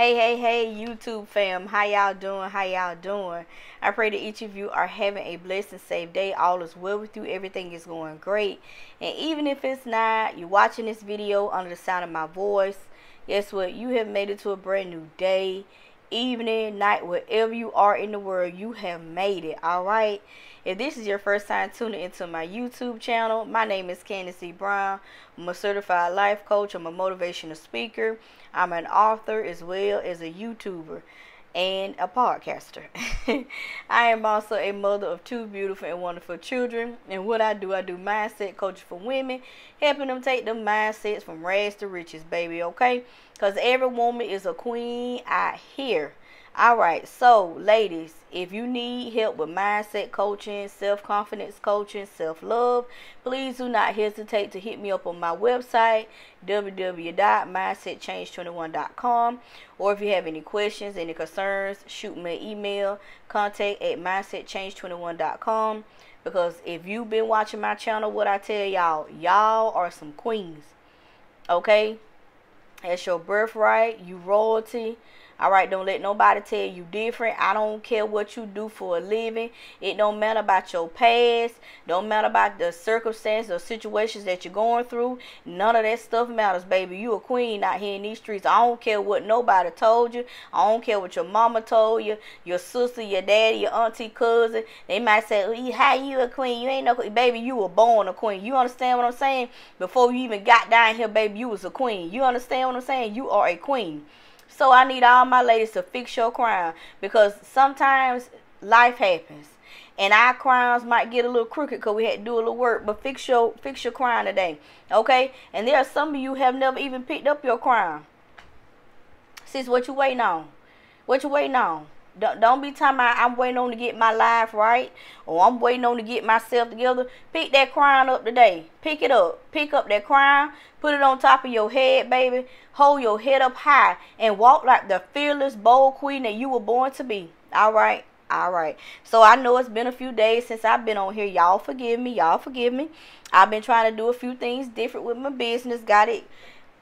Hey, hey, hey, YouTube fam. How y'all doing? How y'all doing? I pray that each of you are having a blessed and safe day. All is well with you. Everything is going great. And even if it's not, you're watching this video under the sound of my voice. Guess what? You have made it to a brand new day, evening, night, wherever you are in the world. You have made it. All right. If this is your first time tuning into my YouTube channel, my name is Candis E. Brown. I'm a certified life coach. I'm a motivational speaker. I'm an author as well as a YouTuber and a podcaster. I am also a mother of two beautiful and wonderful children. And what I do, I do mindset coaching for women, helping them take them mindsets from rags to riches, baby, okay? Because every woman is a queen out here. All right, so ladies, if you need help with mindset coaching, self confidence coaching, self love, please do not hesitate to hit me up on my website, www.mindsetchange21.com. Or if you have any questions, any concerns, shoot me an email, contact at mindsetchange21.com. Because if you've been watching my channel, what I tell y'all, y'all are some queens. Okay? That's your birthright, you royalty. All right, don't let nobody tell you different. I don't care what you do for a living. It don't matter about your past. Don't matter about the circumstances or situations that you're going through. None of that stuff matters, baby. You a queen out here in these streets. I don't care what nobody told you. I don't care what your mama told you, your sister, your daddy, your auntie, cousin. They might say, "How you a queen? You ain't no queen. baby. You were born a queen." You understand what I'm saying? Before you even got down here, baby, you was a queen. You understand what I'm saying? You are a queen. So I need all my ladies to fix your crown because sometimes life happens and our crowns might get a little crooked because we had to do a little work. But fix your fix your crown today, okay? And there are some of you have never even picked up your crown. Sis, what you waiting on? What you waiting on? Don't, don't be talking about I'm waiting on to get my life right or I'm waiting on to get myself together. Pick that crown up today. Pick it up. Pick up that crown. Put it on top of your head, baby. Hold your head up high and walk like the fearless, bold queen that you were born to be. All right. All right. So I know it's been a few days since I've been on here. Y'all forgive me. Y'all forgive me. I've been trying to do a few things different with my business. Got it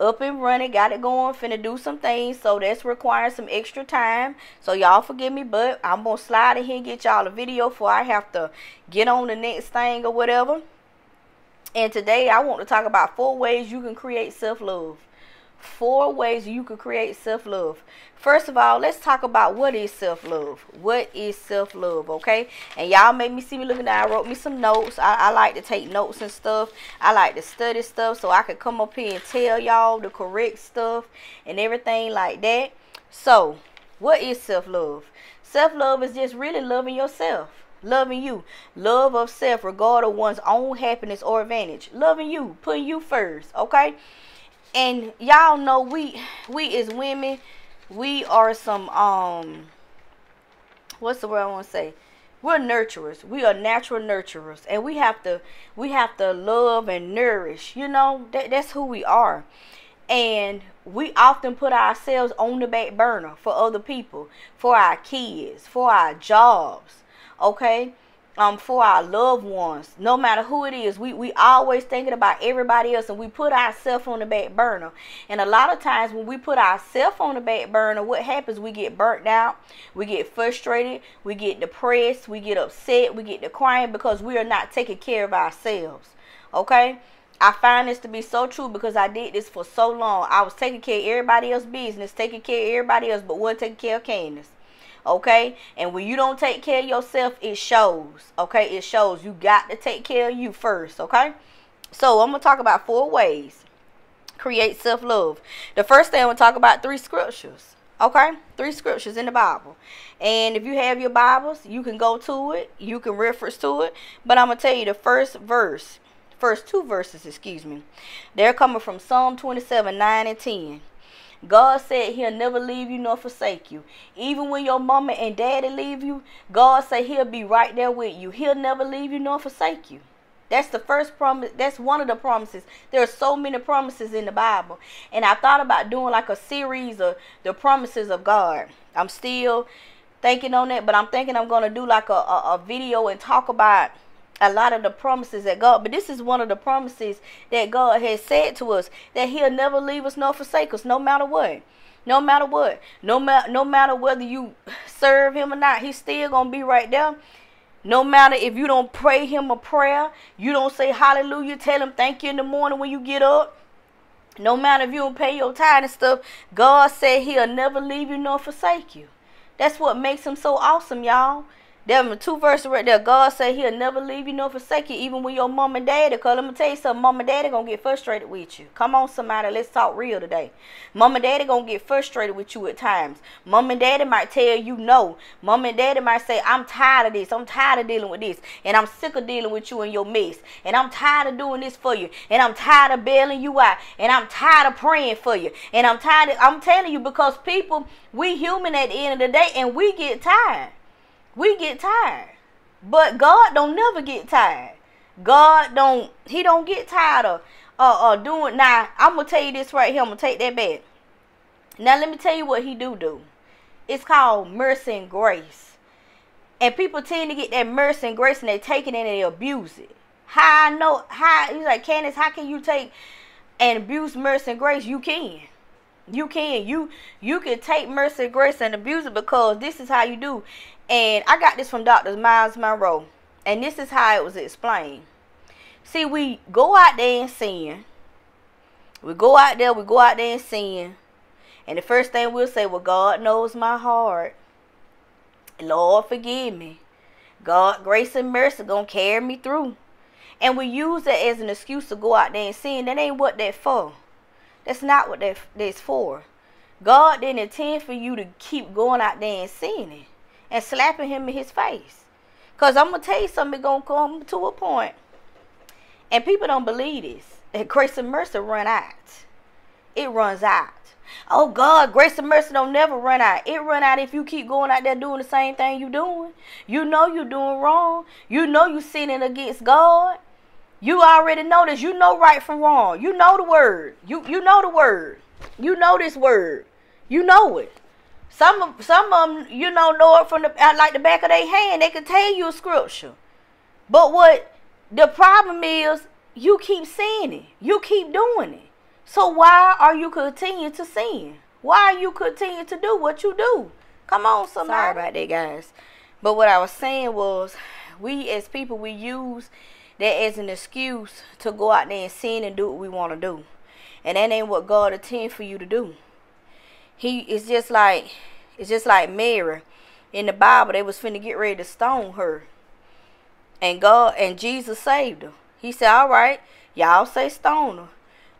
up and running, got it going, finna do some things. So that's requiring some extra time. So y'all forgive me, but I'm gonna slide in here and get y'all a video before I have to get on the next thing or whatever. And today I want to talk about four ways you can create self-love four ways you can create self-love. First of all let's talk about what is self-love. What is self-love okay? And y'all made me see me looking down. I wrote me some notes. I, I like to take notes and stuff. I like to study stuff so I could come up here and tell y'all the correct stuff and everything like that. So what is self-love? Self-love is just really loving yourself. Loving you. Love of self regard of one's own happiness or advantage. Loving you. Putting you first okay and y'all know we we as women. We are some um what's the word I want to say? We're nurturers. We are natural nurturers. And we have to we have to love and nourish you know? That, that's who we are. And we often put ourselves on the back burner for other people for our kids for our jobs okay um for our loved ones. No matter who it is we we always thinking about everybody else and we put ourselves on the back burner. And a lot of times when we put ourselves on the back burner what happens? We get burnt out we get frustrated we get depressed we get upset we get to crying because we are not taking care of ourselves okay? I find this to be so true because I did this for so long. I was taking care of everybody else's business, taking care of everybody else, but wasn't taking care of Candis okay? And when you don't take care of yourself it shows okay? It shows. You got to take care of you first okay? So i'm gonna talk about four ways. Create self-love. The first thing i'm gonna talk about three scriptures okay? Three scriptures in the bible. And if you have your bibles you can go to it. You can reference to it. But i'm gonna tell you the first verse first two verses excuse me. They're coming from psalm 27 9 and 10 God said he'll never leave you nor forsake you. Even when your mama and daddy leave you, God said he'll be right there with you. He'll never leave you nor forsake you. That's the first promise. That's one of the promises. There are so many promises in the Bible. And I thought about doing like a series of the promises of God. I'm still thinking on that, but I'm thinking I'm going to do like a, a, a video and talk about a lot of the promises that God, but this is one of the promises that God has said to us that He'll never leave us nor forsake us, no matter what. No matter what. No matter no matter whether you serve him or not, he's still gonna be right there. No matter if you don't pray him a prayer, you don't say hallelujah, tell him thank you in the morning when you get up. No matter if you don't pay your tithe and stuff, God said he'll never leave you nor forsake you. That's what makes him so awesome, y'all. Are two verses right there. God said he'll never leave you nor forsake you, even when your mom and daddy. Cause let me tell you something, mom and daddy gonna get frustrated with you. Come on, somebody, let's talk real today. Mom and daddy gonna get frustrated with you at times. Mom and daddy might tell you no. Mom and daddy might say, I'm tired of this. I'm tired of dealing with this. And I'm sick of dealing with you and your mess. And I'm tired of doing this for you. And I'm tired of bailing you out. And I'm tired of praying for you. And I'm tired of, I'm telling you because people, we human at the end of the day and we get tired we get tired. But God don't never get tired. God don't he don't get tired of uh, uh doing now I'm gonna tell you this right here, I'm gonna take that back. Now let me tell you what he do do. It's called mercy and grace. And people tend to get that mercy and grace and they take it and they abuse it. How I know how he's like Candis, how can you take and abuse mercy and grace? You can. You can. You you can take mercy and grace and abuse it because this is how you do. And I got this from Dr. Myles Munroe. And this is how it was explained. See, we go out there and sin. We go out there, we go out there and sin. And the first thing we'll say, well, God knows my heart. Lord, forgive me. God, grace and mercy gonna carry me through. And we use that as an excuse to go out there and sin. That ain't what that's for. That's not what that, that's for. God didn't intend for you to keep going out there and sinning and slapping him in his face. Because I'm going to tell you something, going to come to a point, and people don't believe this, that grace and mercy run out. It runs out. Oh God, grace and mercy don't never run out. It run out if you keep going out there doing the same thing you doing. You know you're doing wrong. You know you're sinning against God. You already know this. You know right from wrong. You know the word. You you know the word. You know this word. You know it. Some of some of them, you know, know it from the uh, like the back of their hand. They can tell you a scripture. But what the problem is, you keep saying it. You keep doing it. So why are you continuing to sin? Why are you continuing to do what you do? Come on, somebody. Sorry about that, guys. But what I was saying was, we as people, we use that as an excuse to go out there and sin and do what we want to do. And that ain't what God intended for you to do. He is just like it's just like Mary in the Bible. They was finna get ready to stone her, and God and Jesus saved her. He said, "All right, y'all say stone her,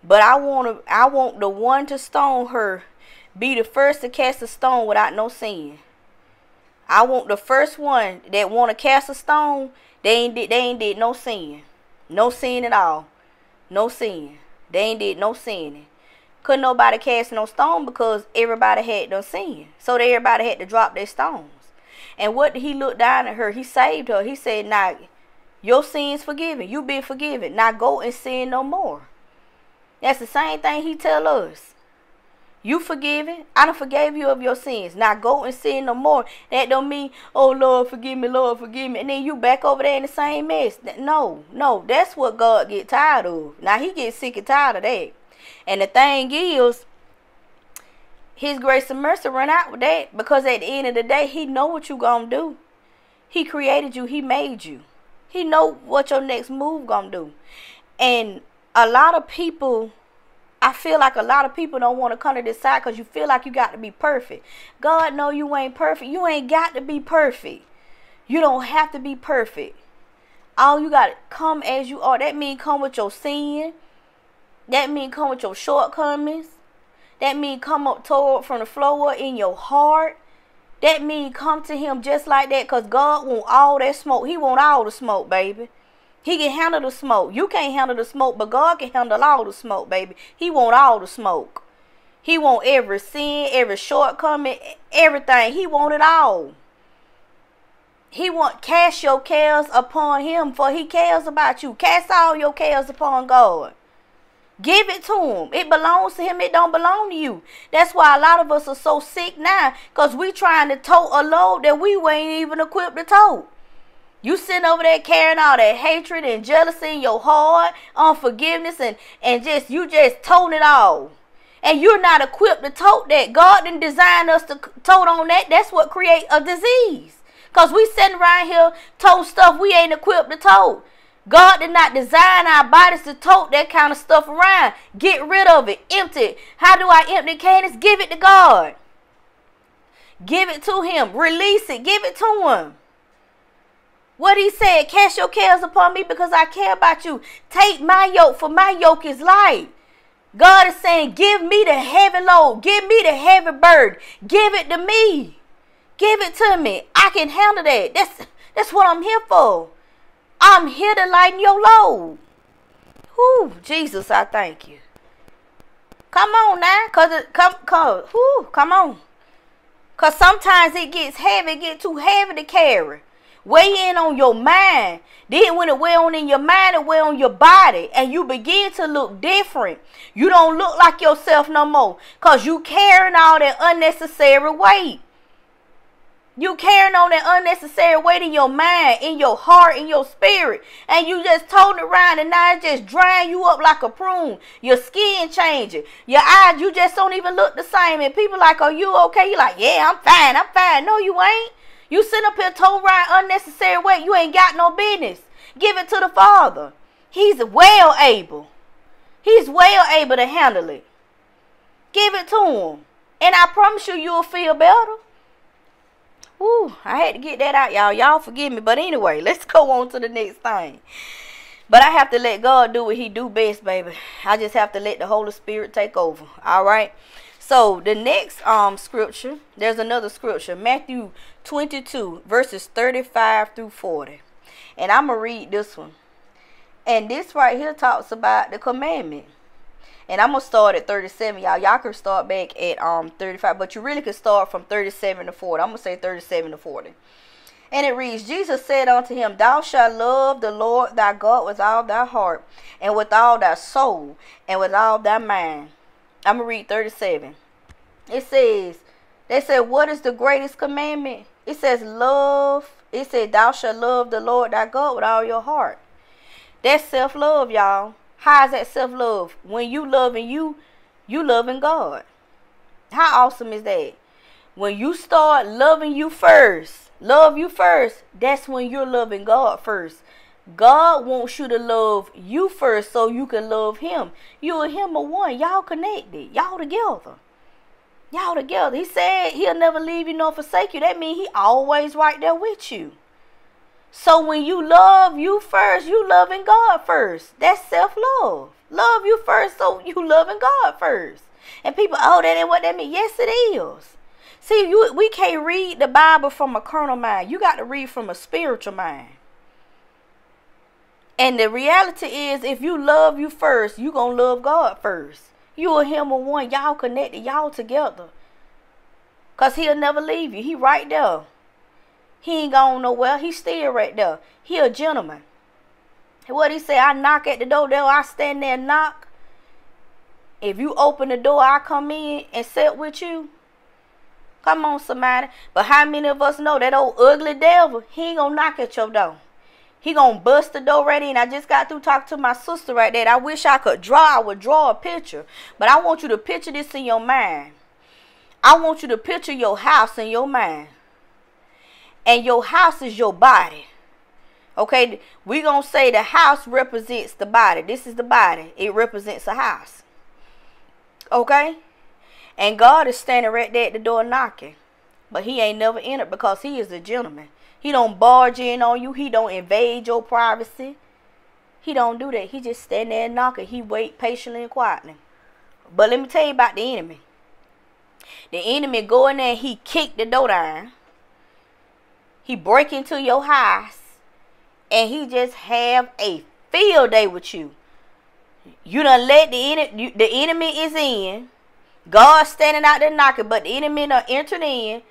but I want to. I want the one to stone her be the first to cast a stone without no sin. I want the first one that want to cast a stone. They ain't did. They ain't did no sin, no sin at all, no sin. They ain't did no sinning." Couldn't nobody cast no stone because everybody had no sin. So everybody had to drop their stones. And what he looked down at her, he saved her. He said, Now your sins forgiven. You been forgiven. Now go and sin no more. That's the same thing he tell us. You forgiven. I done forgave you of your sins. Now go and sin no more. That don't mean, oh Lord, forgive me, Lord, forgive me. And then you back over there in the same mess. No, no, that's what God get tired of. Now he get sick and tired of that. And the thing is, his grace and mercy run out with that because at the end of the day, he know what you gonna do. He created you. He made you. He know what your next move gonna do. And a lot of people, I feel like a lot of people don't want to come to this side because you feel like you got to be perfect. God know you ain't perfect. You ain't got to be perfect. You don't have to be perfect. All you got to come as you are. That mean come with your sin. That mean come with your shortcomings. That mean come up toward from the floor in your heart. That mean come to him just like that because God want all that smoke. He want all the smoke, baby. He can handle the smoke. You can't handle the smoke, but God can handle all the smoke, baby. He want all the smoke. He want every sin, every shortcoming, everything. He want it all. He want cast your cares upon him, for he cares about you. Cast all your cares upon God. Give it to him. It belongs to him. It don't belong to you. That's why a lot of us are so sick now because we trying to tote a load that we ain't even equipped to tote. You sitting over there carrying all that hatred and jealousy in your heart, unforgiveness, and, and just you just toting it all. and you're not equipped to tote that. God didn't design us to tote on that. That's what create a disease. Cause we sitting around here tote stuff we ain't equipped to tote. God did not design our bodies to tote that kind of stuff around. Get rid of it. Empty it. How do I empty cannons? Give it to God. Give it to him. Release it. Give it to him. What he said, cast your cares upon me because I care about you. Take my yoke, for my yoke is light. God is saying, give me the heavy load. Give me the heavy burden. Give it to me. Give it to me. I can handle that. That's that's what I'm here for. I'm here to lighten your load. Whoo, Jesus, I thank you. Come on now, cause it come come whoo, come on. Cause sometimes it gets heavy, get too heavy to carry. Weigh in on your mind. Then when it weigh on in your mind, it weigh on your body. And you begin to look different. You don't look like yourself no more. Cause you carrying all that unnecessary weight. You carrying on that unnecessary weight in your mind, in your heart, in your spirit. And you just toting around and now it's just drying you up like a prune. Your skin changing. Your eyes, you just don't even look the same. And people like, are you okay? you like, yeah, I'm fine. I'm fine. No, you ain't. You sit up here toting around unnecessary weight. You ain't got no business. Give it to the Father. He's well able. He's well able to handle it. Give it to him. And I promise you, you'll feel better. Woo, I had to get that out, y'all. Y'all forgive me. But anyway, let's go on to the next thing. But I have to let God do what he do best, baby. I just have to let the Holy Spirit take over. All right. So the next um scripture, there's another scripture, Matthew 22, verses 35 through 40. And I'm gonna read this one. And this right here talks about the commandment. And I'm gonna start at 37, y'all. Y'all can start back at um 35, but you really could start from 37 to 40. I'm gonna say 37 to 40. And it reads, Jesus said unto him, Thou shalt love the Lord thy God with all thy heart, and with all thy soul, and with all thy mind. I'm gonna read 37. It says, They said, What is the greatest commandment? It says, Love. It said, Thou shalt love the Lord thy God with all your heart. That's self-love, y'all. How is that self love? When you loving you, you loving God. How awesome is that? When you start loving you first, love you first, that's when you're loving God first. God wants you to love you first so you can love him. You and him are one. Y'all connected. Y'all together. Y'all together. He said he'll never leave you nor forsake you. That means he always right there with you. So when you love you first, you loving God first. That's self-love. Love you first, so you loving God first. And people, oh, that ain't what that means. Yes, it is. See, you we can't read the Bible from a carnal mind. You got to read from a spiritual mind. And the reality is, if you love you first, you gonna love God first. You and him are one. Y'all connected. Y'all together. Cause he'll never leave you. He right there. He ain't gone nowhere. He still right there. He a gentleman. What he say? I knock at the door. There I stand there and knock. If you open the door, I come in and sit with you. Come on, somebody. But how many of us know that old ugly devil? He ain't gonna knock at your door. He gonna bust the door right in. I just got through talking to my sister right there. I wish I could draw. I would draw a picture. But I want you to picture this in your mind. I want you to picture your house in your mind and your house is your body. Okay, we're going to say the house represents the body. This is the body. It represents a house. Okay? And God is standing right there at the door knocking. But he ain't never entered because he is a gentleman. He don't barge in on you. He don't invade your privacy. He don't do that. He just stand there and knocking. He wait patiently and quietly. But let me tell you about the enemy. The enemy go in there he kick the door down. He break into your house and he just have a field day with you. You done let the enemy, the enemy is in. God standing out there knocking, but the enemy done entered in.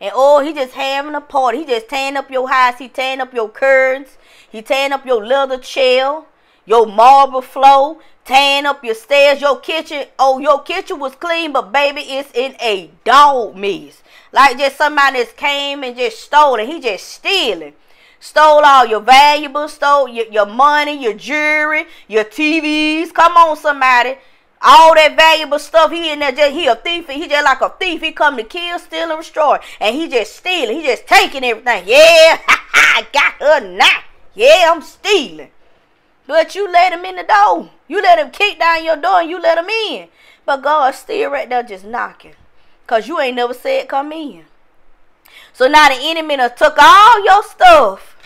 And oh, he just having a party. He just tearing up your house. He tearing up your curtains. He tearing up your leather chair, your marble floor, tearing up your stairs, your kitchen. Oh, your kitchen was clean, but baby, it's in a dog mess. Like just somebody just came and just stole it. He just stealing. Stole all your valuables, stole your, your money, your jewelry, your TVs. Come on, somebody. All that valuable stuff, he in there just he a thief. He just like a thief. He come to kill, steal, and destroy. And he just stealing. He just taking everything. Yeah, I got her now. Yeah, I'm stealing. But you let him in the door. You let him kick down your door and you let him in. But God's still right there just knocking. Cause you ain't never said come in. So now the enemy done took all your stuff.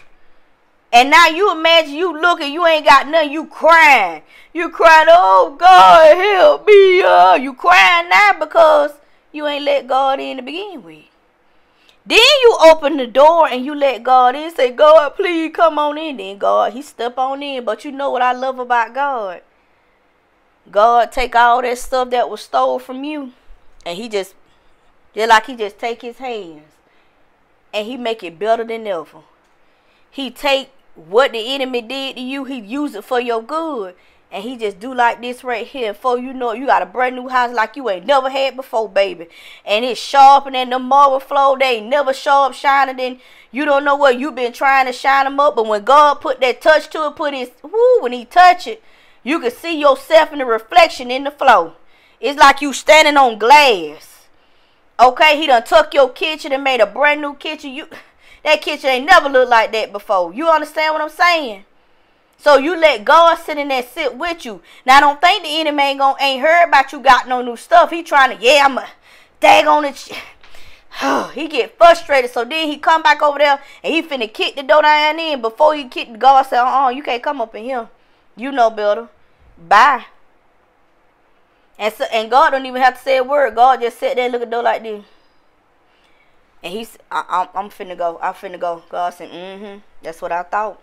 And now you imagine you looking, you ain't got nothing, you crying. You crying, oh God, help me. Uh. You crying now because you ain't let God in to begin with. Then you open the door and you let God in. Say, God, please come on in. Then God, he step on in. But you know what I love about God? God take all that stuff that was stole from you and he just just like he just take his hands and he make it better than ever. He take what the enemy did to you, he use it for your good. And he just do like this right here. For you know you got a brand new house like you ain't never had before, baby. And it's sharper than the marble flow. They ain't never sharp shining. Then you don't know what you been trying to shine them up. But when God put that touch to it, put his whoo, when he touch it, you can see yourself in the reflection in the flow. It's like you standing on glass. Okay, he done took your kitchen and made a brand new kitchen. You that kitchen ain't never looked like that before. You understand what I'm saying? So you let God sit in there sit with you. Now I don't think the enemy ain't gonna ain't heard about you got no new stuff. He trying to, yeah, I'm a dag on it. he get frustrated. So then he come back over there and he finna kick the door down in. Before he kick God said, uh-uh, you can't come up in here. You know better. Bye. And so, and God don't even have to say a word. God just sit there look at door like this. And he's, I, I'm, I'm finna go. I'm finna go. God said, mm-hmm. That's what I thought.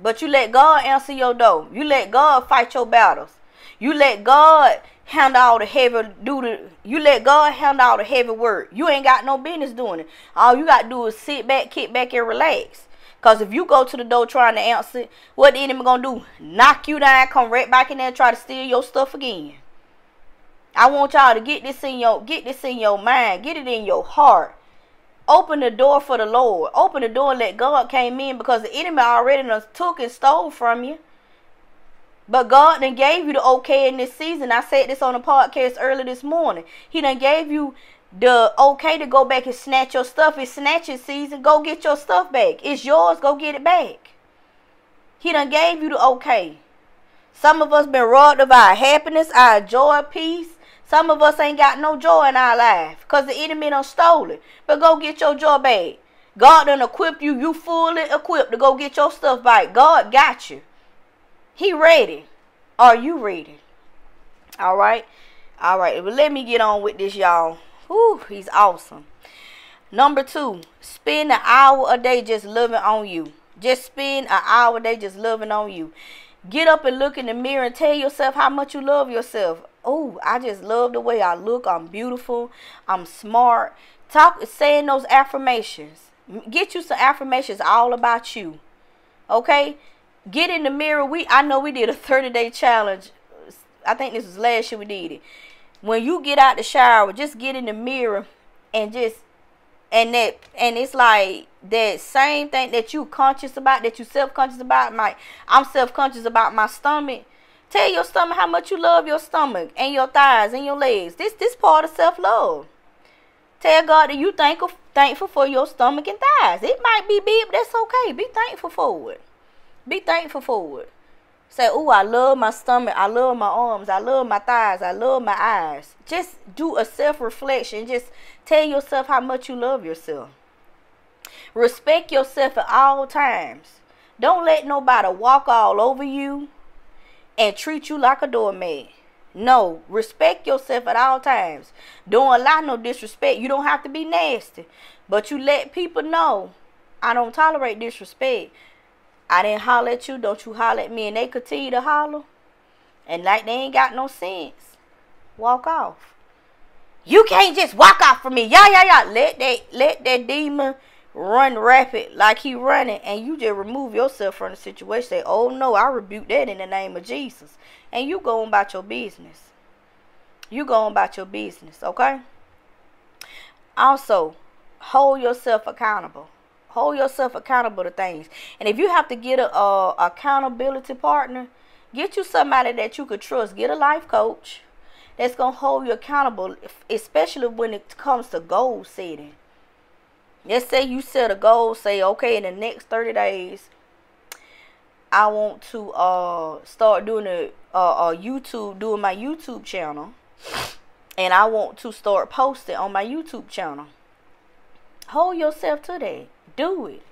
But you let God answer your door. You let God fight your battles. You let God handle all the heavy duty. You let God handle all the heavy work. You ain't got no business doing it. All you got to do is sit back, kick back, and relax. Because if you go to the door trying to answer, what the enemy going to do? Knock you down, come right back in there try to steal your stuff again. I want y'all to get this in your get this in your mind, get it in your heart. Open the door for the Lord. Open the door and let God came in because the enemy already took and stole from you. But God then gave you the okay in this season. I said this on the podcast early this morning. He done gave you the okay to go back and snatch your stuff. It's snatching season. Go get your stuff back. It's yours. Go get it back. He done gave you the okay. Some of us been robbed of our happiness, our joy, peace, some of us ain't got no joy in our life because the enemy done stole it. But go get your joy back. God done equipped you. You fully equipped to go get your stuff back. God got you. He ready. Are you ready? All right. All right. But let me get on with this, y'all. Whew, he's awesome. Number two, spend an hour a day just loving on you. Just spend an hour a day just loving on you. Get up and look in the mirror and tell yourself how much you love yourself oh, I just love the way I look. I'm beautiful. I'm smart. Talk, saying those affirmations. Get you some affirmations all about you. Okay? Get in the mirror. We I know we did a 30 day challenge. I think this was last year we did it. When you get out the shower, just get in the mirror and just and that and it's like that same thing that you conscious about, that you self conscious about. My I'm self conscious about my stomach Tell your stomach how much you love your stomach and your thighs and your legs. This this part of self love. Tell God that you thankful thankful for your stomach and thighs. It might be big, but that's okay. Be thankful for it. Be thankful for it. Say, oh, I love my stomach. I love my arms. I love my thighs. I love my eyes. Just do a self reflection. Just tell yourself how much you love yourself. Respect yourself at all times. Don't let nobody walk all over you and treat you like a doormat. No, respect yourself at all times. Don't allow no disrespect. You don't have to be nasty, but you let people know I don't tolerate disrespect. I didn't holler at you, don't you holler at me, and they continue to holler, and like they ain't got no sense. Walk off. You can't just walk off from me. Yeah, yeah, yeah. Let that let that demon run rapid like he running and you just remove yourself from the situation. Say oh no i rebuke that in the name of jesus. And you go about your business. You go about your business okay? Also hold yourself accountable. Hold yourself accountable to things. And if you have to get a, a accountability partner Get you somebody that you could trust. Get a life coach that's going to hold you accountable, especially when it comes to goal setting. Let's say you set a goal, say, okay, in the next 30 days, I want to uh start doing a, uh, YouTube, doing my YouTube channel. And I want to start posting on my YouTube channel. Hold yourself to that. Do it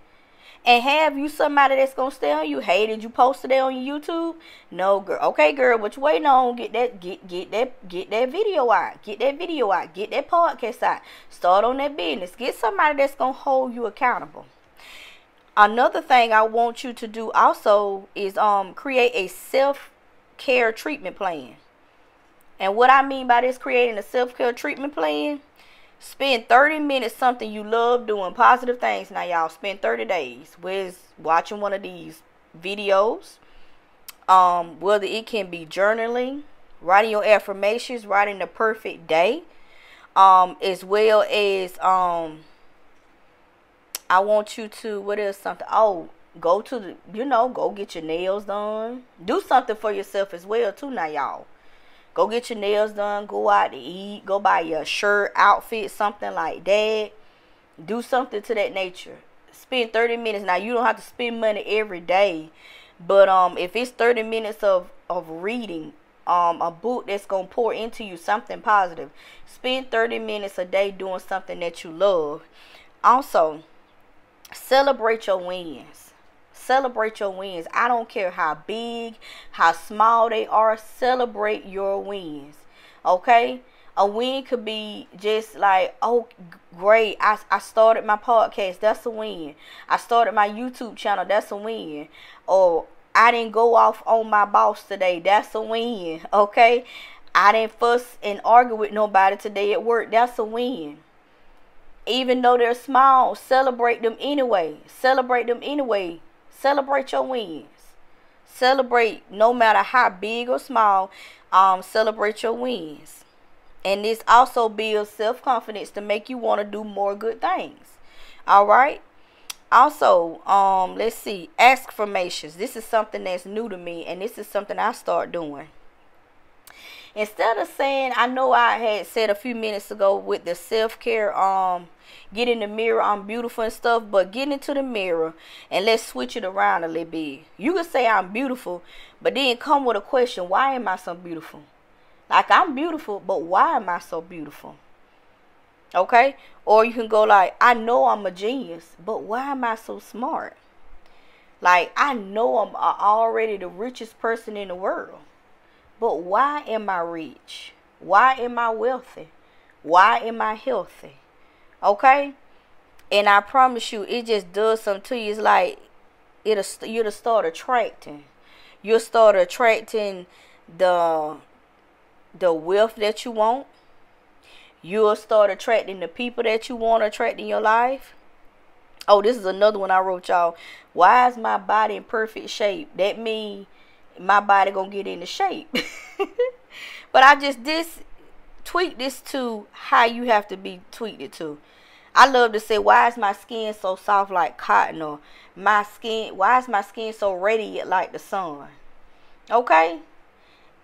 and have you somebody that's gonna stay on you. Hey, did you post it on your YouTube? No, girl. Okay, girl. What you waiting on? Get that, get get that, get that video out. Get that video out. Get that podcast out. Start on that business. Get somebody that's gonna hold you accountable. Another thing I want you to do also is um create a self care treatment plan. And what I mean by this creating a self care treatment plan Spend 30 minutes something you love doing positive things. Now y'all spend 30 days with watching one of these videos. Um, whether it can be journaling, writing your affirmations, writing the perfect day, um, as well as um I want you to what is something oh go to the you know go get your nails done do something for yourself as well too now y'all Go get your nails done. Go out to eat. Go buy your shirt, outfit, something like that. Do something to that nature. Spend 30 minutes. Now, you don't have to spend money every day. But um, if it's 30 minutes of, of reading, um, a book that's going to pour into you something positive, spend 30 minutes a day doing something that you love. Also, celebrate your wins Celebrate your wins. I don't care how big, how small they are. Celebrate your wins. Okay? A win could be just like, oh, great. I, I started my podcast. That's a win. I started my YouTube channel. That's a win. Or I didn't go off on my boss today. That's a win. Okay? I didn't fuss and argue with nobody today at work. That's a win even though they're small, celebrate them anyway. Celebrate them anyway. Celebrate your wins. Celebrate no matter how big or small. Um, celebrate your wins. And this also builds self confidence to make you want to do more good things. All right. Also, um, let's see, affirmations. This is something that's new to me, and this is something I start doing. Instead of saying, I know I had said a few minutes ago with the self care, um, get in the mirror, I'm beautiful and stuff, but get into the mirror and let's switch it around a little bit. You can say I'm beautiful, but then come with a question why am I so beautiful? Like, I'm beautiful, but why am I so beautiful? Okay? Or you can go like, I know I'm a genius, but why am I so smart? Like, I know I'm already the richest person in the world, but why am I rich? Why am I wealthy? Why am I healthy? Okay? And I promise you, it just does something to you. It's like it'll you'll start attracting. You'll start attracting the the wealth that you want. You'll start attracting the people that you want to attract in your life. Oh, this is another one I wrote y'all. Why is my body in perfect shape? That mean my body gonna get into shape. but I just this tweak this to how you have to be tweaked to. I love to say, why is my skin so soft like cotton? Or my skin, why is my skin so radiant like the sun? Okay?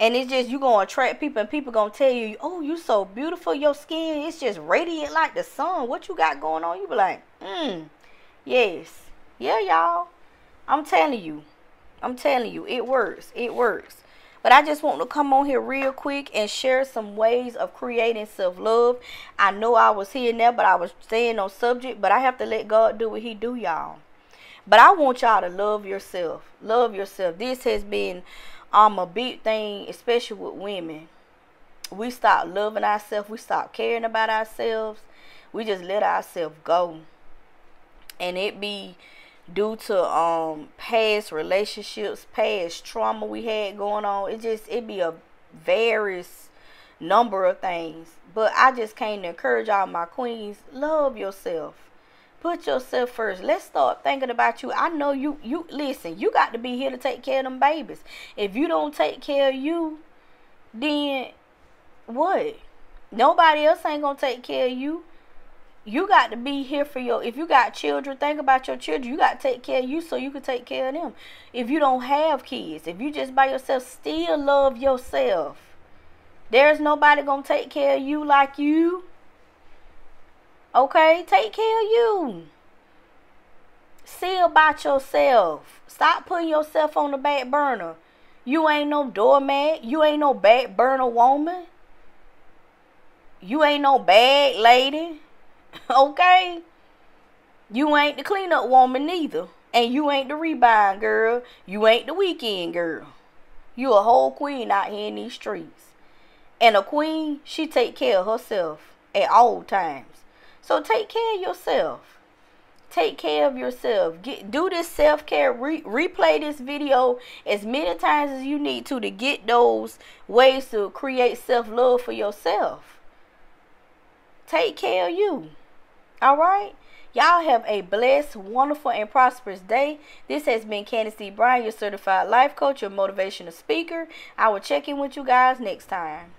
And it's just, you going to attract people and people going to tell you, oh, you so beautiful. Your skin is just radiant like the sun. What you got going on? You be like, hmm, yes. Yeah, y'all. I'm telling you. I'm telling you, it works. It works. But I just want to come on here real quick and share some ways of creating self-love. I know I was here and there, but I was staying on subject. But I have to let God do what he do, y'all. But I want y'all to love yourself. Love yourself. This has been um a big thing, especially with women. We stop loving ourselves. We stop caring about ourselves. We just let ourselves go. And it be due to um past relationships, past trauma we had going on. It just it be a various number of things. But I just came to encourage all my queens, love yourself. Put yourself first. Let's start thinking about you. I know you you listen, you got to be here to take care of them babies. If you don't take care of you, then what? Nobody else ain't gonna take care of you. You got to be here for your if you got children think about your children. You got to take care of you so you can take care of them. If you don't have kids if you just by yourself still love yourself. There's nobody gonna take care of you like you. Okay? Take care of you. See about yourself. Stop putting yourself on the back burner. You ain't no doormat. You ain't no back burner woman. You ain't no bad lady okay? You ain't the cleanup woman neither. And you ain't the rebound girl. You ain't the weekend girl. You a whole queen out here in these streets. And a queen, she take care of herself at all times. So take care of yourself. Take care of yourself. Get do this self-care. Re, replay this video as many times as you need to to get those ways to create self-love for yourself. Take care of you. All right. Y'all have a blessed, wonderful, and prosperous day. This has been Candis D. Bryan, your certified life coach, your motivational speaker. I will check in with you guys next time.